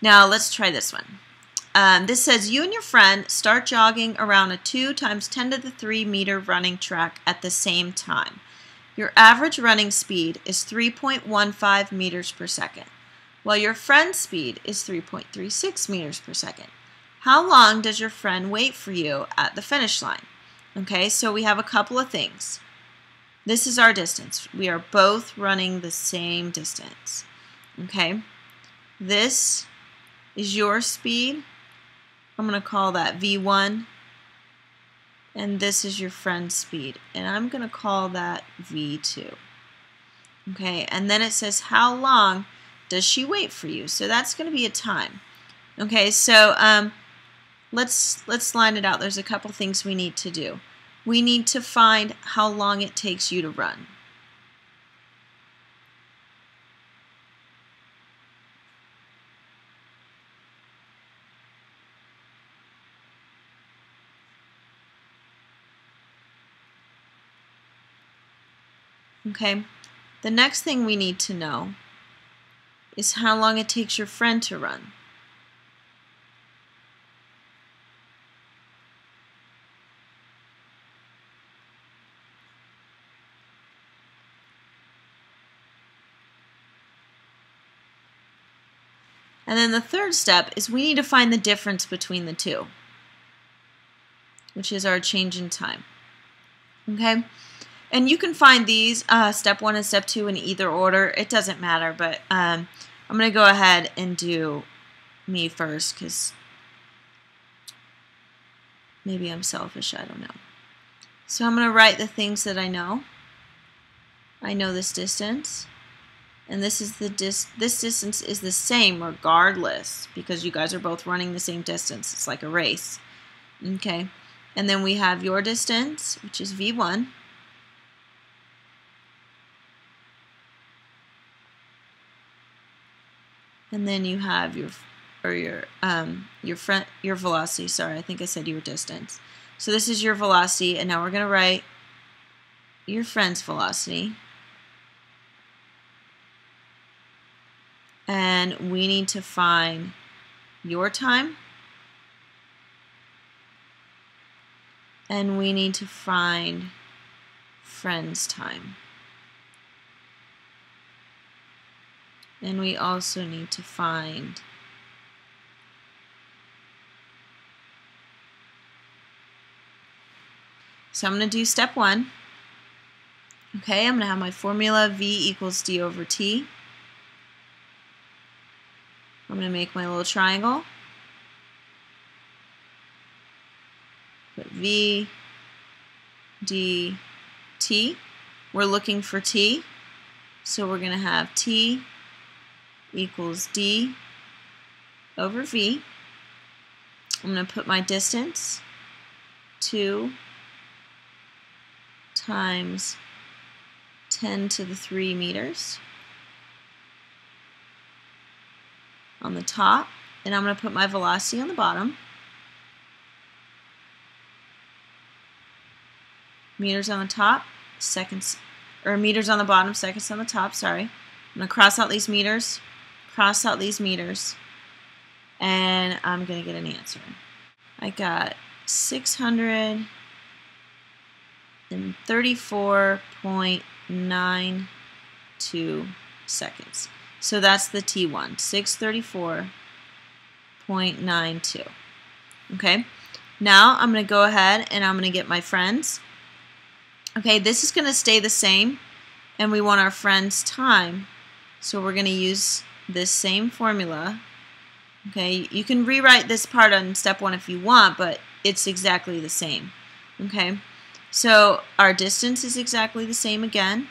Now let's try this one. Um, this says you and your friend start jogging around a 2 times 10 to the 3 meter running track at the same time. Your average running speed is 3.15 meters per second, while your friend's speed is 3.36 meters per second. How long does your friend wait for you at the finish line? Okay, so we have a couple of things. This is our distance. We are both running the same distance. Okay, this is your speed. I'm going to call that V1 and this is your friend's speed. And I'm gonna call that V2 okay and then it says how long does she wait for you? So that's gonna be a time. Okay so um, let's let's line it out. There's a couple things we need to do. We need to find how long it takes you to run Okay, the next thing we need to know is how long it takes your friend to run. And then the third step is we need to find the difference between the two, which is our change in time. Okay? And you can find these, uh, step one and step two, in either order. It doesn't matter, but um, I'm going to go ahead and do me first because maybe I'm selfish. I don't know. So I'm going to write the things that I know. I know this distance. And this is the dis this distance is the same regardless because you guys are both running the same distance. It's like a race. Okay. And then we have your distance, which is V1. And then you have your or your um, your front your velocity. Sorry, I think I said your distance. So this is your velocity, and now we're going to write your friend's velocity. And we need to find your time. And we need to find friend's time. And we also need to find So I'm going to do step one. Okay, I'm going to have my formula V equals D over T. I'm going to make my little triangle. Put V, D, T. We're looking for T. So we're going to have T equals d over v. I'm going to put my distance 2 times 10 to the 3 meters on the top and I'm going to put my velocity on the bottom. Meters on the top, seconds, or meters on the bottom, seconds on the top, sorry. I'm going to cross out these meters cross out these meters, and I'm going to get an answer. I got 634.92 seconds. So that's the T1, 634.92. Okay, now I'm going to go ahead and I'm going to get my friends. Okay, this is going to stay the same, and we want our friend's time. So we're going to use this same formula. Okay, you can rewrite this part on step one if you want, but it's exactly the same. Okay, so our distance is exactly the same again.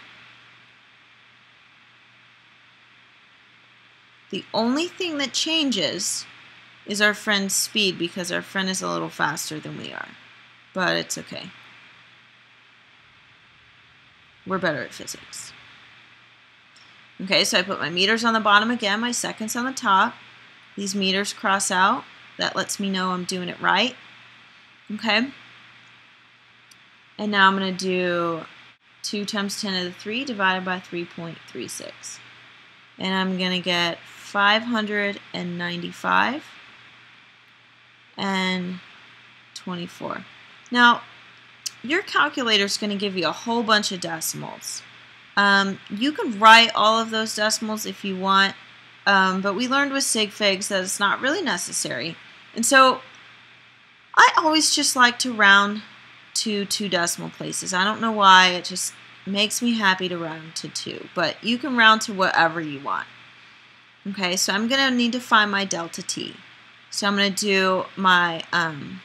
The only thing that changes is our friend's speed because our friend is a little faster than we are. But it's okay. We're better at physics. Okay, so I put my meters on the bottom again, my seconds on the top. These meters cross out. That lets me know I'm doing it right. Okay. And now I'm going to do 2 times 10 to the 3 divided by 3.36. And I'm going to get 595 and 24. Now, your calculator is going to give you a whole bunch of decimals. Um, you can write all of those decimals if you want, um, but we learned with sig figs that it's not really necessary. And so I always just like to round to two decimal places. I don't know why, it just makes me happy to round to two, but you can round to whatever you want. Okay, so I'm going to need to find my delta t. So I'm going to do my um,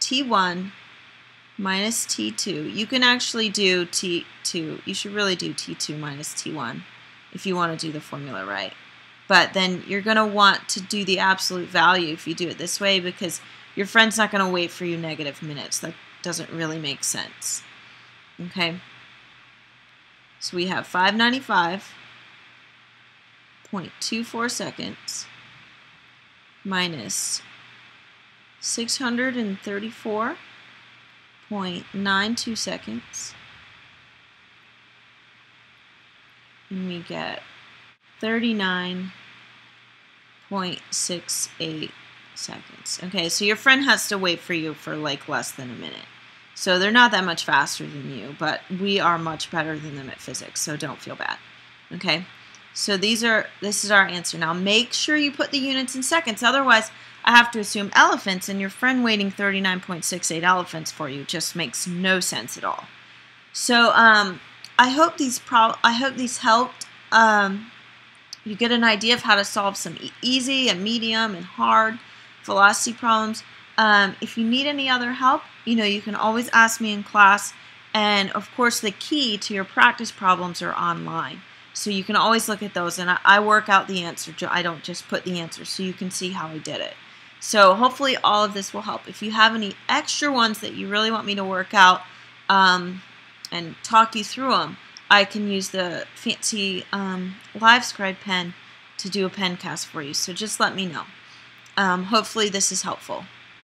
t1 minus t2. You can actually do t2. You should really do t2 minus t1 if you want to do the formula right. But then you're going to want to do the absolute value if you do it this way because your friend's not going to wait for you negative minutes. That doesn't really make sense. Okay. So we have 595.24 seconds minus 634.92 seconds. And we get 39.68 seconds. Okay, so your friend has to wait for you for like less than a minute. So they're not that much faster than you, but we are much better than them at physics, so don't feel bad. Okay? So these are this is our answer. Now make sure you put the units in seconds, otherwise I have to assume elephants and your friend waiting 39.68 elephants for you just makes no sense at all. So um, I hope these pro I hope these helped. Um, you get an idea of how to solve some e easy and medium and hard velocity problems. Um, if you need any other help, you know, you can always ask me in class. And of course, the key to your practice problems are online. So you can always look at those. And I, I work out the answer. I don't just put the answer so you can see how I did it. So hopefully all of this will help. If you have any extra ones that you really want me to work out um, and talk you through them, I can use the fancy um, LiveScribe pen to do a pen cast for you. So just let me know. Um, hopefully this is helpful.